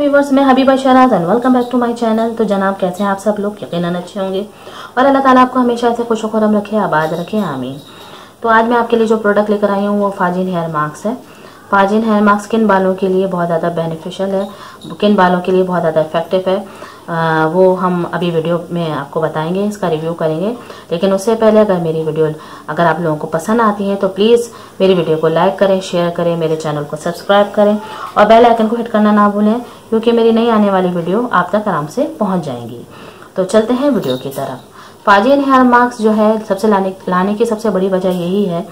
Viewers मैं Habiba Sheraz and welcome back to my channel तो जनाब, कैसे हैं आप सब लोग? यकीन अच्छे होंगे। और अल्लाह ताला आपको हमेशा ऐसे खुश रखे, आबाद रखे, आमीन। तो आज मैं आपके लिए जो प्रोडक्ट लेकर आई हूँ, वो फाजिन हेयर मास्क है। फाजिन हेयर मास्क किन बालों के लिए बहुत ज़्यादा बेनिफिशियल है? किन बालों के लिए बहुत ज़्यादा इफ़ेक्टिव है? आ, वो हम अभी वीडियो में आपको बताएँगे इसका रिव्यू करेंगे। लेकिन उससे पहले अगर मेरी वीडियो अगर आप लोगों को पसंद आती है तो प्लीज़ मेरी वीडियो को लाइक करें शेयर करें मेरे चैनल को सब्सक्राइब करें और बेल आइकन को हिट करना ना भूलें क्योंकि मेरी नई आने वाली वीडियो आप तक आराम से पहुँच जाएँगी। तो चलते हैं वीडियो की तरफ़। फाजिन हेयर मास्क जो है सबसे लाने लाने की सबसे बड़ी वजह यही है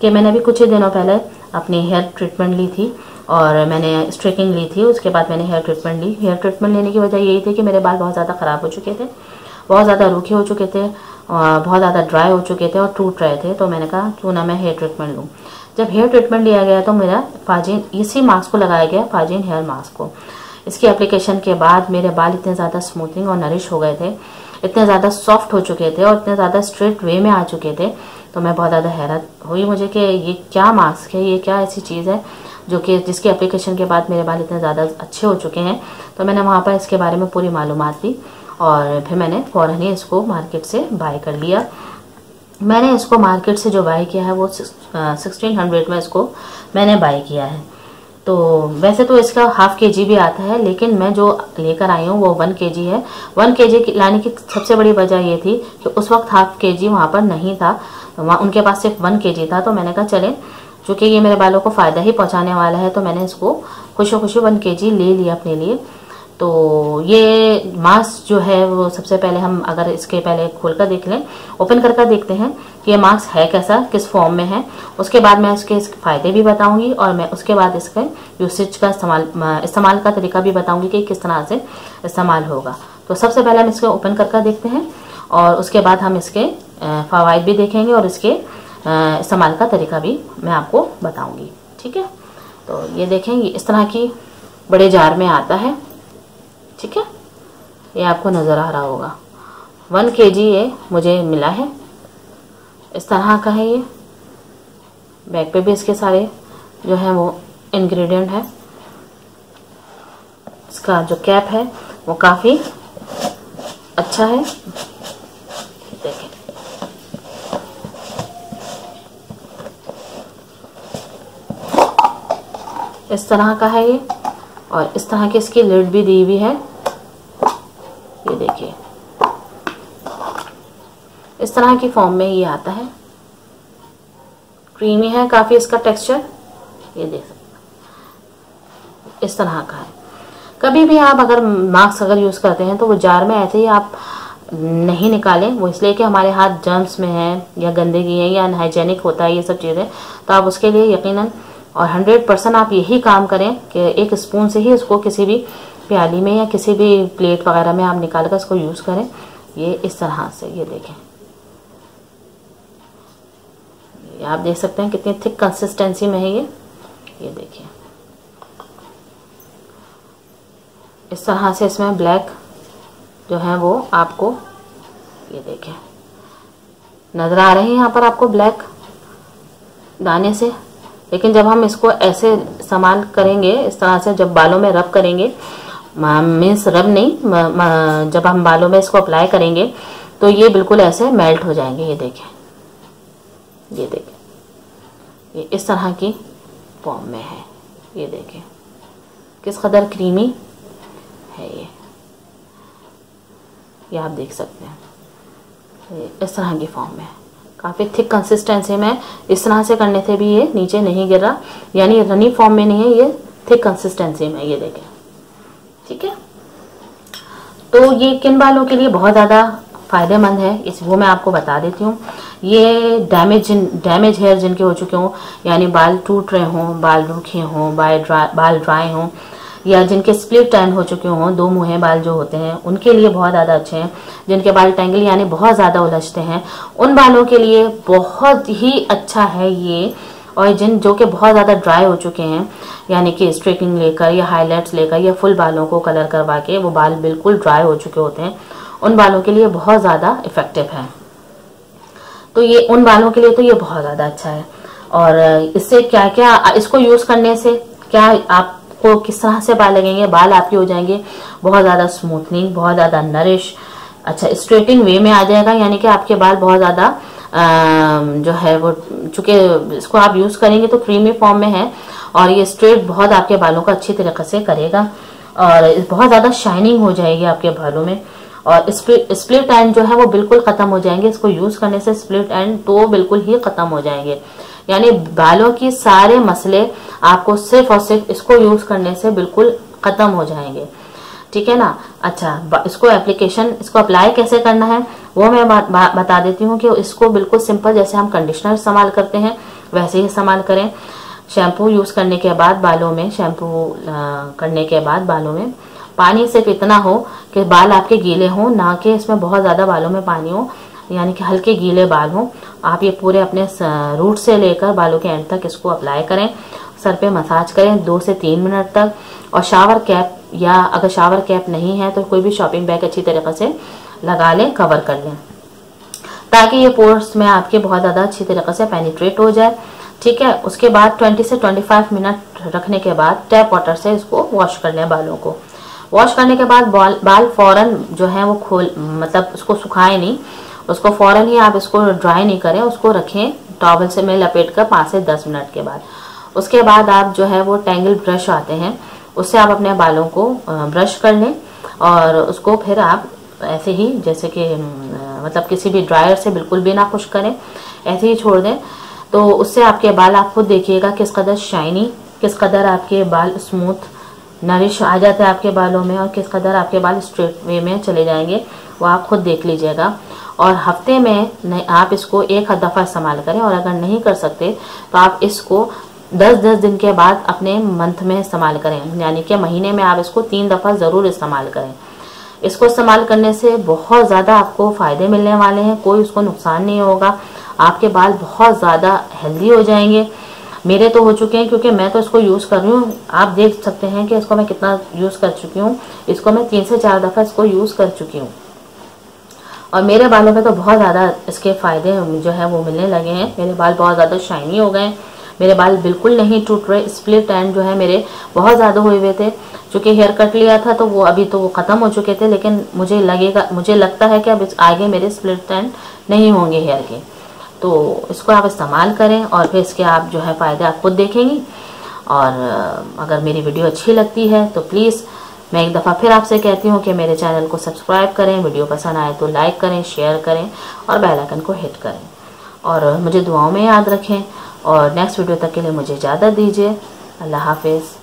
कि मैंने अभी कुछ ही दिनों पहले अपनी हेयर ट्रीटमेंट ली थी और मैंने स्ट्रेकिंग ली थी, उसके बाद मैंने हेयर ट्रीटमेंट ली। हेयर ट्रीटमेंट लेने की वजह यही थी कि मेरे बाल बहुत ज़्यादा ख़राब हो चुके थे, बहुत ज़्यादा रूखे हो चुके थे, और बहुत ज़्यादा ड्राई हो चुके थे और टूट रहे थे। तो मैंने कहा, क्यों ना मैं हेयर ट्रीटमेंट लूँ? जब हेयर ट्रीटमेंट लिया गया तो मेरा फाजिन, इसी मास्क को लगाया गया, फाजिन हेयर मास्क को। इसकी एप्लीकेशन के बाद मेरे बाल इतने ज़्यादा स्मूथिंग और नरिश हो गए थे, इतने ज़्यादा सॉफ्ट हो चुके थे और इतने ज़्यादा स्ट्रेट वे में आ चुके थे तो मैं बहुत ज़्यादा हैरत हुई मुझे कि ये क्या मास्क है, ये क्या ऐसी चीज़ है जो कि जिसकी एप्लीकेशन के बाद मेरे बाल इतने ज़्यादा अच्छे हो चुके हैं। तो मैंने वहाँ पर इसके बारे में पूरी मालूम दी और फिर मैंने फ़ौर ही इसको मार्केट से बाय कर लिया। मैंने इसको मार्केट से जो बाय किया है वो सिक्सटीन हंड्रेड में इसको मैंने बाय किया है। तो वैसे तो इसका हाफ़ के जी भी आता है, लेकिन मैं जो लेकर आई हूँ वो वन के जी है वन के जी लाने की सबसे बड़ी वजह ये थी कि उस वक्त हाफ़ के जी वहाँ पर नहीं था। वहाँ उनके पास सिर्फ़ वन के था तो मैंने कहा, चले, चूँकि ये मेरे बालों को फ़ायदा ही पहुँचाने वाला है तो मैंने इसको खुशी खुशी वन के ले लिया अपने लिए। तो ये मास्क जो है, वो सबसे पहले हम अगर इसके पहले खोल कर देख लें ओपन कर कर देखते हैं कि ये मास्क है कैसा, किस फॉर्म में है। उसके बाद मैं इसके फ़ायदे भी बताऊँगी और मैं उसके बाद इसके यूसेज का इस्तेमाल इस्तेमाल का तरीका भी बताऊँगी कि किस तरह से इस्तेमाल होगा। तो सबसे पहले हम इसको ओपन कर कर देखते हैं और उसके बाद हम इसके फ़वाद भी देखेंगे और इसके इस्तेमाल का तरीका भी मैं आपको बताऊँगी, ठीक है? तो ये देखें ये इस तरह की बड़े जार में आता है, ठीक है? ये आपको नज़र आ रहा होगा। वन के जी ये मुझे मिला है। इस तरह का है ये। बैग पे भी इसके सारे जो है वो इंग्रेडिएंट है। इसका जो कैप है वो काफ़ी अच्छा है। इस तरह का है ये। और इस तरह की इसकी लिड भी दी हुई है। ये देखिए। इस तरह की फॉर्म में ये आता है। क्रीमी है काफ़ी इसका टेक्सचर ये देख सकते इस तरह का है। कभी भी आप अगर मास्क अगर यूज़ करते हैं तो वो जार में ऐसे ही आप नहीं निकालें। वो इसलिए कि हमारे हाथ जर्म्स में है, या गंदगी है, या अनहाइजेनिक होता है, ये सब चीज़ें तो आप उसके लिए यकीनन और हंड्रेड परसेंट आप यही काम करें कि एक स्पून से ही इसको किसी भी प्याली में या किसी भी प्लेट वगैरह में आप निकाल कर इसको यूज़ करें। ये इस तरह से, ये देखें। ये आप देख सकते हैं कितनी थिक कंसिस्टेंसी में है ये। ये देखिए इस तरह से इसमें ब्लैक जो है वो आपको, ये देखें। नज़र आ रहे हैं यहाँ पर आपको ब्लैक दाने से। लेकिन जब हम इसको ऐसे इस्तेमाल करेंगे, इस तरह से जब बालों में रब करेंगे मीन्स रब नहीं जब हम बालों में इसको अप्लाई करेंगे तो ये बिल्कुल ऐसे मेल्ट हो जाएँगे, ये देखें। ये देखें। ये इस तरह की फॉर्म में है। ये देखें। किस कदर क्रीमी है ये। ये आप देख सकते हैं। इस तरह की फॉर्म में है। काफ़ी थिक कंसिस्टेंसी में इस तरह से करने से भी ये नीचे नहीं गिर रहा। यानी रनी फॉर्म में नहीं है, ये थिक कंसिस्टेंसी में, ये देखें। ठीक है? तो ये किन बालों के लिए बहुत ज़्यादा फ़ायदेमंद है, इस वो मैं आपको बता देती हूँ। ये डैमेज जिन डैमेज हेयर जिनके हो चुके हों, यानी बाल टूट रहे हों, बाल रूखे हों, बाल ड्राई बाल ड्राई हों या जिनके स्प्लिट टर्न हो चुके हों, दो मुँहे बाल जो होते हैं, उनके लिए बहुत ज़्यादा अच्छे हैं, जिनके बाल टेंगल यानी बहुत ज़्यादा उलझते हैं, उन बालों के लिए बहुत ही अच्छा है ये, और जिन जो कि बहुत ज़्यादा ड्राई हो चुके हैं, यानी कि स्ट्रेटिंग लेकर या हाईलाइट्स लेकर या फुल बालों को कलर करवा के वो बाल बिल्कुल ड्राई हो चुके होते हैं, उन बालों के लिए बहुत ज़्यादा इफ़ेक्टिव है। तो ये, उन बालों के लिए तो ये बहुत ज़्यादा अच्छा है। और इससे क्या क्या इसको यूज़ करने से क्या आप आपको किस तरह से बाल लगेंगे, बाल आपके हो जाएँगे। बहुत ज़्यादा स्मूथनिंग बहुत ज़्यादा नरिश अच्छा स्ट्रेटिंग वे में आ जाएगा, यानी कि आपके बाल बहुत ज़्यादा जो है वो, चूँकि इसको आप यूज़ करेंगे तो क्रीमी फॉर्म में है और ये स्ट्रेट बहुत आपके बालों को अच्छी तरीके से करेगा और बहुत ज़्यादा शाइनिंग हो जाएगी आपके बालों में और स्प्लिट स्प्लिट एंड जो है वो बिल्कुल ख़त्म हो जाएँगे। इसको यूज़ करने से स्प्लिट एंड तो बिल्कुल ही ख़त्म हो जाएँगे। यानी बालों की सारे मसले आपको सिर्फ़ और सिर्फ़ इसको यूज़ करने से बिल्कुल ख़त्म हो जाएँगे। ठीक है ना? अच्छा इसको एप्लीकेशन इसको अप्लाई कैसे करना है? वो मैं बा, बा, बता देती हूँ कि इसको बिल्कुल सिंपल जैसे हम कंडीशनर इस्तेमाल करते हैं वैसे ही इस्तेमाल करें। शैम्पू यूज़ करने के बाद बालों में शैम्पू करने के बाद बालों में। पानी सिर्फ़ इतना हो कि बाल आपके गीले हों ना कि इसमें बहुत ज़्यादा बालों में पानी हो। यानी कि हल्के गीले बाल हों। आप ये पूरे अपने रूट से लेकर बालों के एंड तक इसको अप्लाई करें। सर पे मसाज करें दो से तीन मिनट तक। और शावर कैप या अगर शावर कैप नहीं है तो कोई भी शॉपिंग बैग अच्छी तरीके से लगा लें कवर कर लें। ताकि ये पोर्स में आपके बहुत ज़्यादा अच्छी तरीके से पेनिट्रेट हो जाए। ठीक है? उसके बाद 20 से 25 मिनट रखने के बाद टैप वाटर से इसको वॉश कर लें बालों को। वॉश करने के बाद बाल बाल फ़ौरन जो है वो खोल मतलब उसको सुखाएँ नहीं। उसको फ़ौरन ही आप इसको ड्राई नहीं करें, उसको रखें टॉवल से में लपेट कर पाँच से दस मिनट के बाद। उसके बाद आप जो है वो टेंगल ब्रश आते हैं, उससे आप अपने बालों को ब्रश कर लें और उसको फिर आप ऐसे ही जैसे कि मतलब किसी भी ड्रायर से बिल्कुल भी ना खुश करें, ऐसे ही छोड़ दें। तो उससे आपके बाल, आप खुद देखिएगा किस कदर शाइनी किस कदर आपके बाल स्मूथ नरिश आ जाता है आपके बालों में और किस कदर आपके बाल स्ट्रेट वे में चले जाएँगे, वो आप खुद देख लीजिएगा। और हफ़्ते में आप इसको एक दफ़ा इस्तेमाल करें और अगर नहीं कर सकते तो आप इसको दस दस दिन के बाद अपने मंथ में इस्तेमाल करें। यानी कि महीने में आप इसको तीन दफ़ा ज़रूर इस्तेमाल करें। इसको इस्तेमाल करने से बहुत ज़्यादा आपको फ़ायदे मिलने वाले हैं, कोई उसको नुकसान नहीं होगा। आपके बाल बहुत ज़्यादा हेल्दी हो जाएँगे। मेरे तो हो चुके हैं क्योंकि मैं तो इसको यूज़ कर रही हूँ। आप देख सकते हैं कि इसको मैं कितना यूज़ कर चुकी हूँ। इसको मैं तीन से चार दफ़ा इसको यूज़ कर चुकी हूँ। और मेरे बालों में तो बहुत ज़्यादा इसके फ़ायदे जो है वो मिलने लगे हैं। मेरे बाल बहुत ज़्यादा शाइनी हो गए मेरे बाल बिल्कुल नहीं टूट रहे। स्प्लिट एंड जो है मेरे बहुत ज़्यादा हुए हुए थे। चूँकि हेयर कट लिया था तो वो अभी तो वो ख़त्म हो चुके थे, लेकिन मुझे लगेगा, मुझे लगता है कि अब आगे मेरे स्प्लिट एंड नहीं होंगे हेयर के। तो इसको आप इस्तेमाल करें और फिर इसके आप जो है फ़ायदे आप खुद देखेंगी। और अगर मेरी वीडियो अच्छी लगती है तो प्लीज़ मैं एक दफ़ा फिर आपसे कहती हूँ कि मेरे चैनल को सब्सक्राइब करें, वीडियो पसंद आए तो लाइक करें, शेयर करें और बेल आइकन को हिट करें। और मुझे दुआओं में याद रखें और नेक्स्ट वीडियो तक के लिए मुझे इजाज़त दीजिए। अल्लाह हाफिज़।